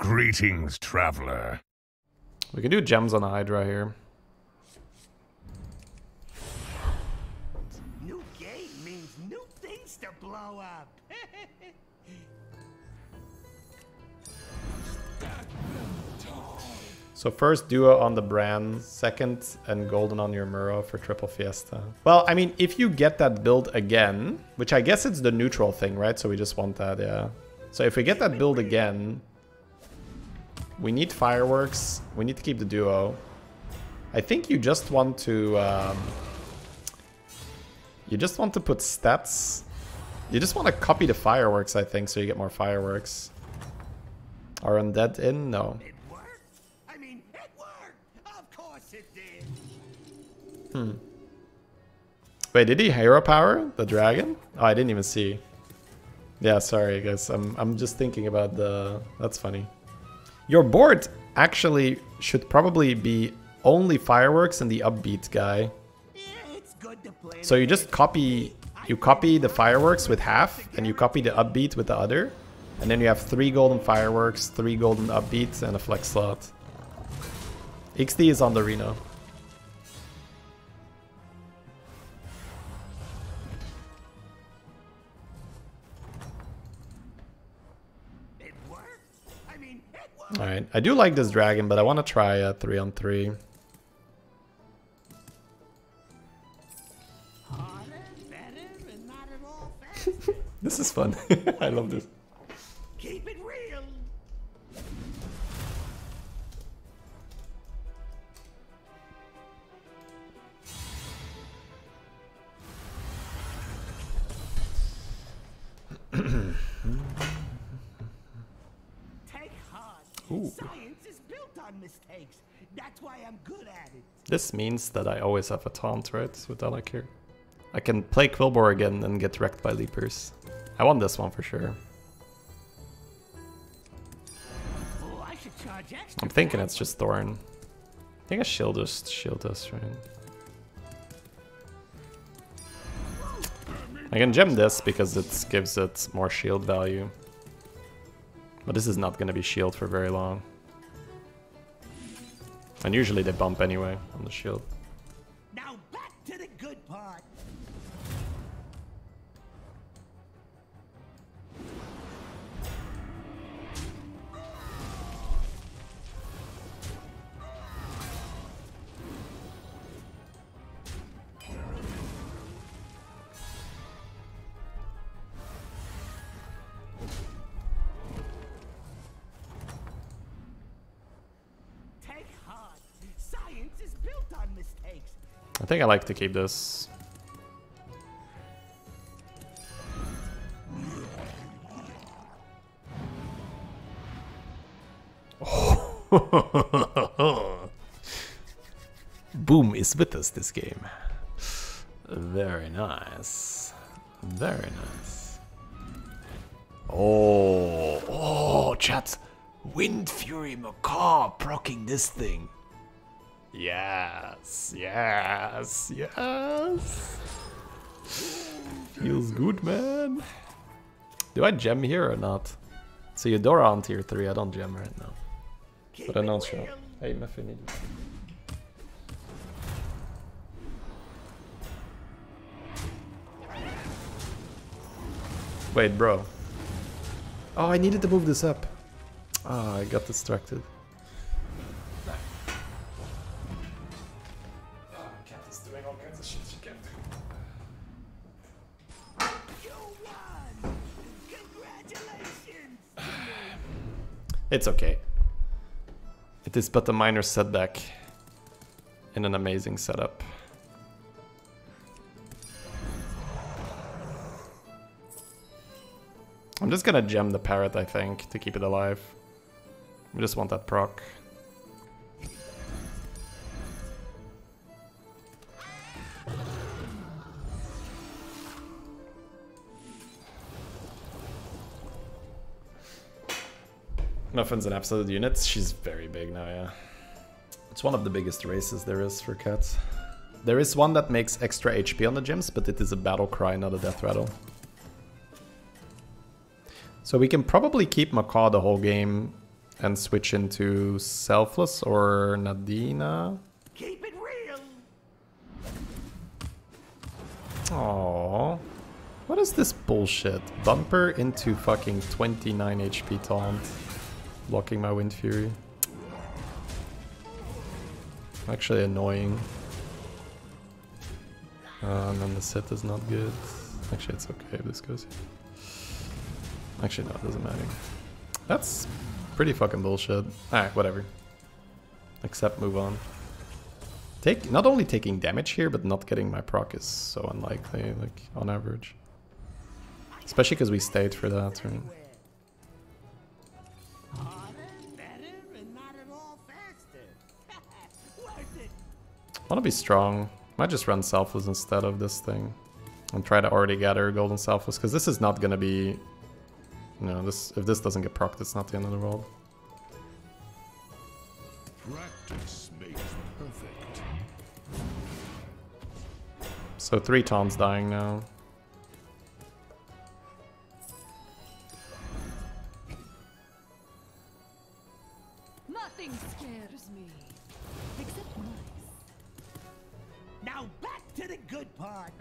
Greetings, traveler. We can do gems on Hydra here. New game means new things to blow up. So first duo on the brand, second and golden on your Muro for triple fiesta. Well, I mean, if you get that build again, which I guess it's the neutral thing, right? So we just want that, yeah. So if we get that build again, we need fireworks. We need to keep the duo. I think you just want to... Um, you just want to put stats. You just want to copy the fireworks, I think, so you get more fireworks. Are undead in? No. it worked. I mean, it worked. Of course it did. Hmm. Wait, did he hero power the dragon? Oh, I didn't even see. Yeah, sorry guys. I'm I'm just thinking about the. That's funny. Your board actually should probably be only fireworks and the upbeat guy. So you just copy you copy the fireworks with half and you copy the upbeat with the other. And then you have three golden fireworks, three golden upbeats, and a flex slot. XD is on the Reno. Alright, I do like this dragon, but I want to try a 3 on 3. Harder, better, and not at all faster. This is fun. I love this. Keep it real. Take heart. Ooh. Science is built on mistakes. That's why I'm good at it. This means that I always have a taunt, right? With Alakir. I can play Quilboar again and get wrecked by Leapers. I want this one for sure. Oh, I should charge extra. I'm thinking it's just Thorn. I think a shield just shield us, right? I can gem this because it gives it more shield value. But this is not going to be shield for very long. And usually they bump anyway on the shield. I think I like to keep this. Boom is with us this game. Very nice. Very nice. Oh, oh, chat. Wind Fury Macaw procking this thing. Yes, yes, yes. Feels good, man. Do I gem here or not? So Eudora on tier 3, I don't gem right now. But I'm not sure. Hey, Muffin. Wait, bro. Oh, I needed to move this up. Ah, I got distracted. It's okay. It is but a minor setback in an amazing setup. I'm just gonna gem the parrot, I think, to keep it alive. We just want that proc. Muffin's an absolute units. She's very big now, yeah. It's one of the biggest races there is for cats. There is one that makes extra HP on the gems, but it is a battle cry, not a death rattle. So we can probably keep Macaw the whole game and switch into Selfless or Nadina. Keep it real. Aww. What is this bullshit? Bumper into fucking 29 HP taunt. Blocking my Wind Fury. Actually annoying. Uh, and then the set is not good. Actually, it's okay if this goes here. Actually, no, it doesn't matter. That's pretty fucking bullshit. Alright, whatever. Accept, move on. Take not only taking damage here, but not getting my proc is so unlikely, like on average. Especially because we stayed for that, right? I want to be strong. Might just run selfless instead of this thing. And try to already gather golden selfless, because this is not gonna be... You know, this if this doesn't get procced, it's not the end of the world. Practice makes perfect. So three taunts dying now. The good part.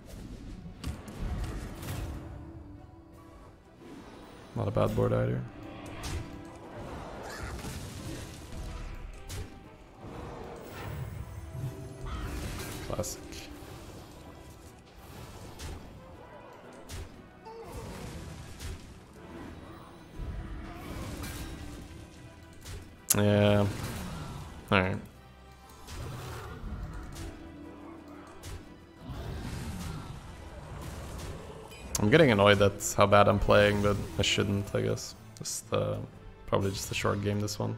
Not a bad board either. Classic. Yeah. Alright. I'm getting annoyed at how bad I'm playing, but I shouldn't, I guess. Just uh, probably just a short game this one.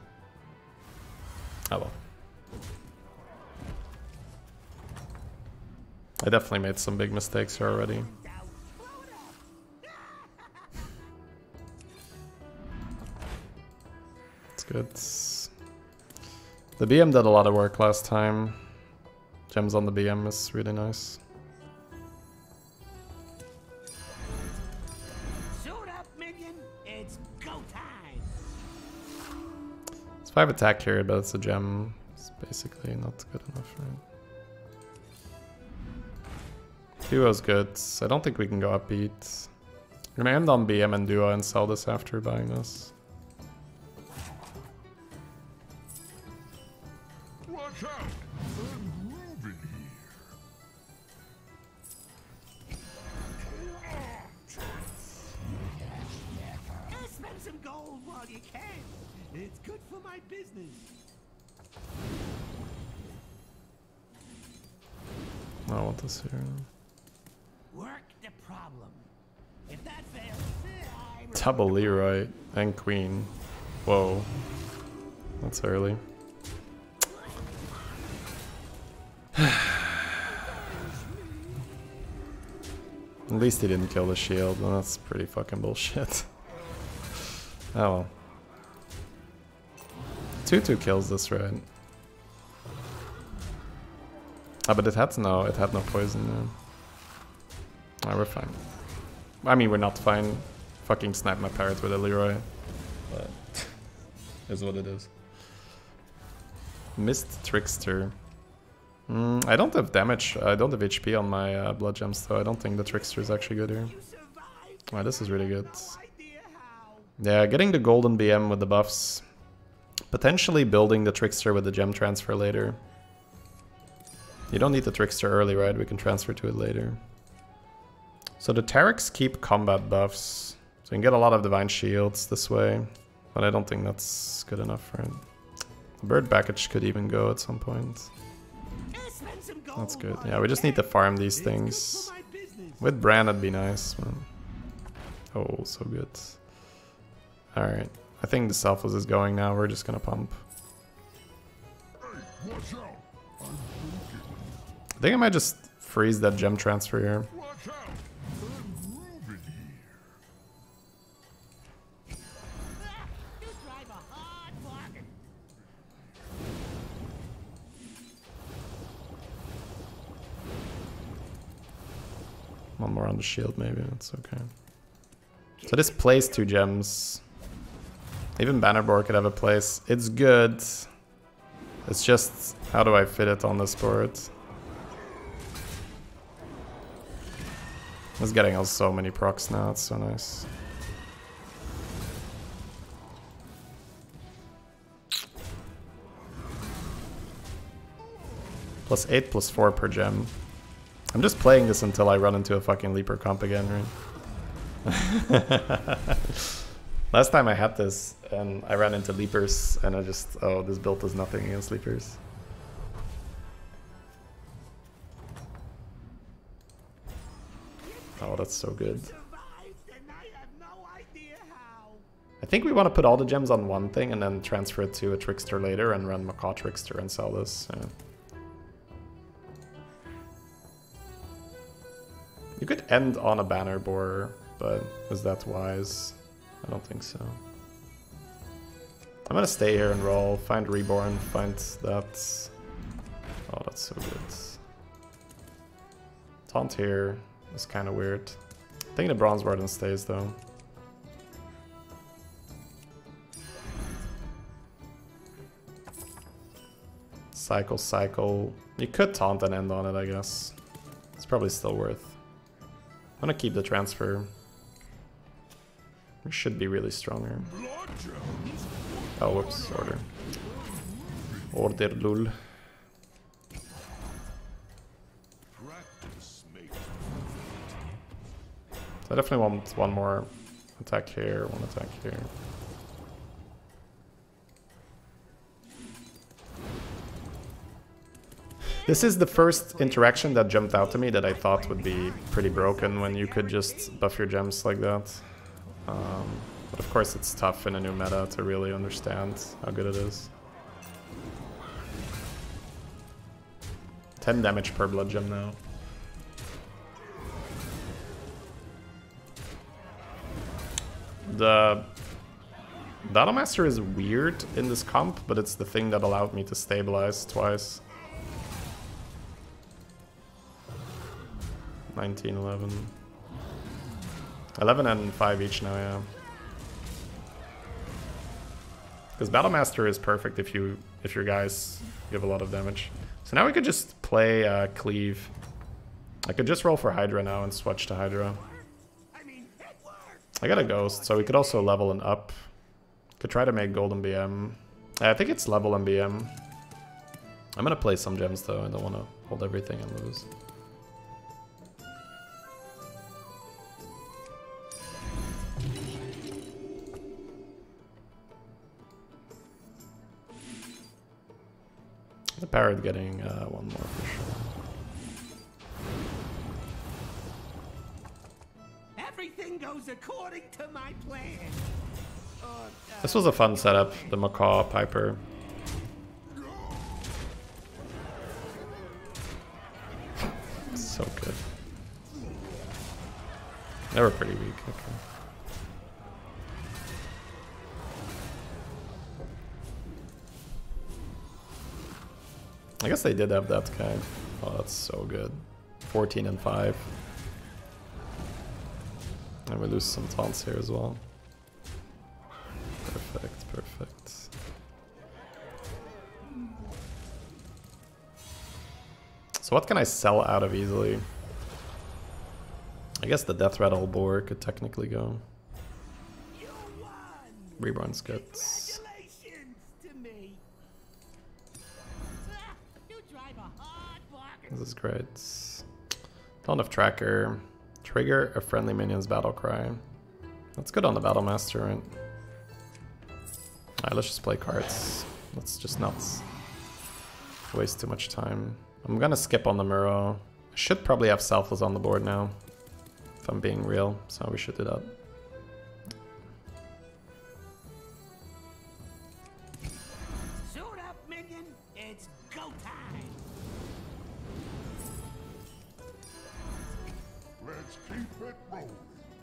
Oh well. I definitely made some big mistakes here already. It's good. The BM did a lot of work last time. Gems on the BM is really nice. 5 attack here, but it's a gem. It's basically not good enough, right? Duo's good. I don't think we can go upbeat. I'm gonna end on BM and Duo and sell this after buying this. Watch out! I'm moving Eh, Spend some gold while you can. It's good for my business. I want this here. Work the problem. If that fails, Double Leroy and Queen. Whoa. That's early. At least he didn't kill the shield, and that's pretty fucking bullshit. oh well. 2-2 kills this, right? Ah, but it had no, it had no poison there. Alright, we're fine. I mean, we're not fine. Fucking snipe my parrot with a Leroy. But is what it is. Mist Trickster. Mm, I don't have damage. I don't have HP on my uh, blood gems, though. I don't think the Trickster is actually good here. Wow, this is really good. No idea how. Yeah, getting the golden BM with the buffs. Potentially building the Trickster with the gem transfer later. You don't need the Trickster early, right? We can transfer to it later. So the Tarics keep combat buffs. So you can get a lot of Divine Shields this way. But I don't think that's good enough, right? The Bird package could even go at some point. Spend some gold That's good. Yeah, we just need to farm these things. for. With Brann, that'd be nice, man. Oh, so good. Alright. I think the Selfless is going now. We're just gonna pump. I think I might just freeze that gem transfer here. One more on the shield, maybe. That's okay. So this plays two gems. Even Bannerboar could have a place. It's good. It's just, how do I fit it on this board? It's getting us so many procs now, it's so nice. Plus 8, plus 4 per gem. I'm just playing this until I run into a fucking Leaper comp again, right? Last time I had this, and I ran into Leapers, and I just, oh, this build does nothing against Leapers. Oh, that's so good. I think we want to put all the gems on one thing and then transfer it to a Trickster later and run Macaw Trickster and sell this. yeah. You could end on a Bannerboar, but is that wise? I don't think so. I'm gonna stay here and roll, find Reborn, find that. Oh, that's so good. Taunt here is kind of weird. I think the Bronze Warden stays though. Cycle, cycle. You could taunt and end on it, I guess. It's probably still worth. I'm gonna keep the transfer. We should be really stronger. Oh, whoops, order. Order lul. Makes I definitely want one more attack here, one attack here. This is the first interaction that jumped out to me that I thought would be pretty broken when you could just buff your gems like that. Um, but of course it's tough in a new meta to really understand how good it is. 10 damage per blood gem now. The Battlemaster is weird in this comp, but it's the thing that allowed me to stabilize twice. 19, 11. 11 and 5 each now, yeah. Because Battlemaster is perfect if you if your guys give a lot of damage. So now we could just play uh, Cleave. I could just roll for Hydra now and switch to Hydra. I got a Ghost, so we could also level and up. Could try to make Golden BM. I think it's level and BM. I'm gonna play some gems though, I don't wanna hold everything and lose. Parrot getting uh, one more for sure. Everything goes according to my plan. Or, uh, This was a fun setup, the Macaw Piper. So good. They were pretty weak, okay. I guess they did have that kind. Oh, that's so good. 14 and 5. And we lose some taunts here as well. Perfect, perfect. So what can I sell out of easily? I guess the Death Rattle Boar could technically go. you won. This is great. Ton of Tracker. Trigger a friendly minion's battle cry. That's good on the Battle Master, right? Alright, let's just play cards. Let's just not waste too much time. I'm gonna skip on the Muro. I should probably have Selfless on the board now. If I'm being real, so we should do that.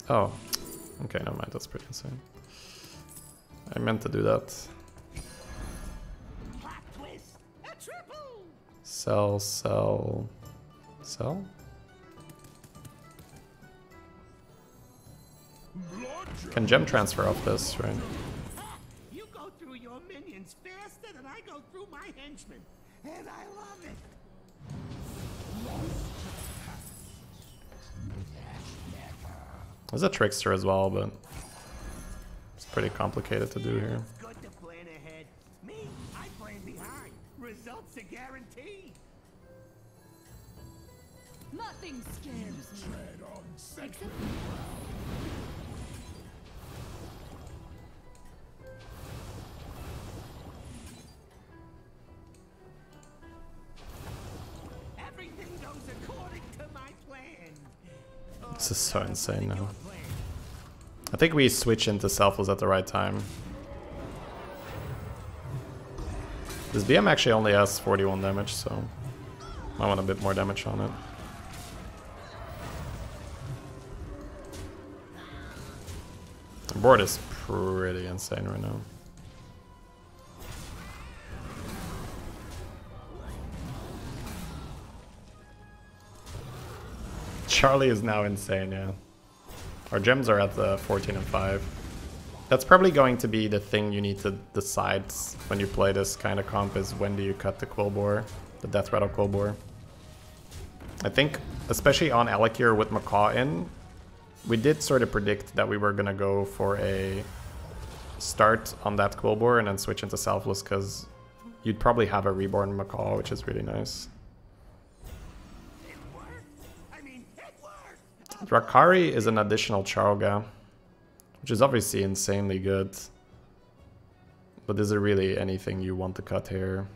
Oh, okay, never mind. That's pretty insane. I meant to do that. Plot twist. A triple. Sell, sell, sell? Can gem transfer off this, right? your minions faster than I go through my henchmen. And I love it. There's a trickster as well, but it's pretty complicated to do here. It's good to. Me, I plan behind. Results are guaranteed. Nothing scares me. This is so insane now. I think we switch into selfless at the right time. This BM actually only has 41 damage, so I want a bit more damage on it. The board is pretty insane right now. Charlie is now insane, yeah. Our gems are at the 14 and 5. That's probably going to be the thing you need to decide when you play this kind of comp is when do you cut the Quilboar, the Death Rattle Quilboar. I think, especially on Alakir with Macaw in, we did sort of predict that we were going to go for a start on that Quilboar and then switch into Selfless because you'd probably have a Reborn Macaw, which is really nice. Drakkari is an additional Charlga, which is obviously insanely good. But is there really anything you want to cut here?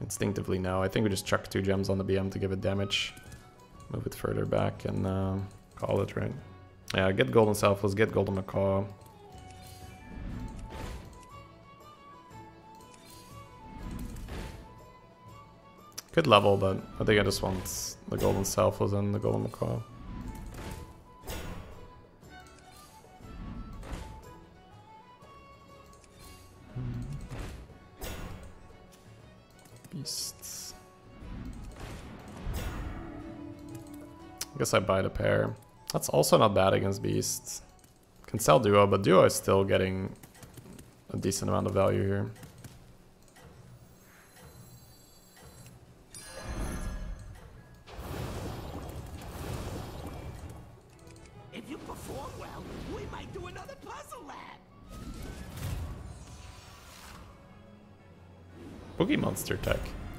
Instinctively, no. I think we just chuck two gems on the BM to give it damage. Move it further back and uh, call it, right? Yeah, get Golden Selfless, get Golden Macaw. Good level, but I think I just want the Golden Selfless and the Golden Macaw. Beasts. I guess I buy the pair. That's also not bad against beasts. Can sell duo, but duo is still getting a decent amount of value here.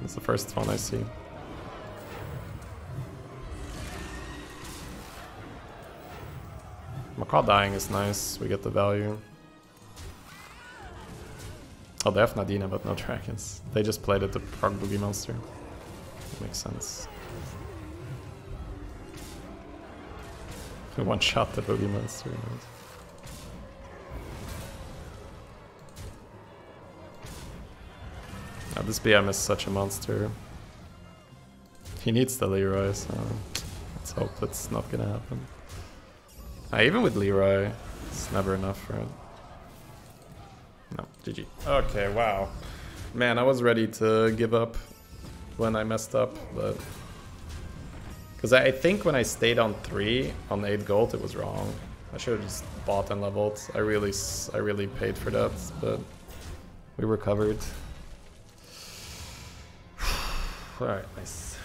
That's the first one I see. Macaw dying is nice. We get the value. Oh, they have Nadina, but no dragons. They just played it to proc Boogie Monster. makes sense. One shot the Boogie Monster. This BM is such a monster. He needs the Leroy, so let's hope that's not gonna happen. Ah, even with Leroy, it's never enough, right? No, GG. Okay, wow. Man, I was ready to give up when I messed up, but... Because I think when I stayed on 3 on 8 gold, it was wrong. I should have just bought and leveled. I really, I really paid for that, but we recovered. Alright, nice.